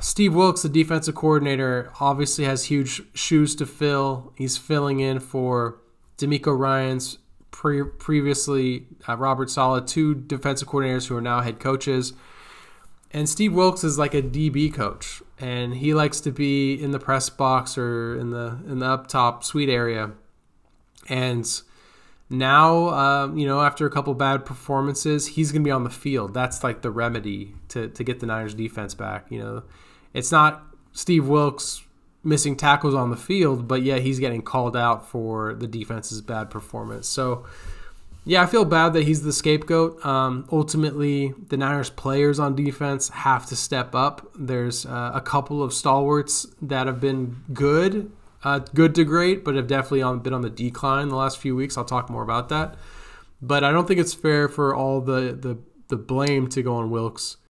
Steve Wilks, the defensive coordinator, obviously has huge shoes to fill. He's filling in for DeMeco Ryans pre- previously uh, Robert Saleh, two defensive coordinators who are now head coaches. And Steve Wilks is like a DB coach, and he likes to be in the press box or in the in the up top suite area. And now, uh, you know, after a couple bad performances, he's going to be on the field. That's like the remedy to to get the Niners defense back. You know, it's not Steve Wilks missing tackles on the field, but yeah, he's getting called out for the defense's bad performance. So, yeah, I feel bad that he's the scapegoat. Um, ultimately, the Niners players on defense have to step up. There's uh, a couple of stalwarts that have been good, uh, good to great, but have definitely on, been on the decline the last few weeks. I'll talk more about that. But I don't think it's fair for all the, the, the blame to go on Wilks.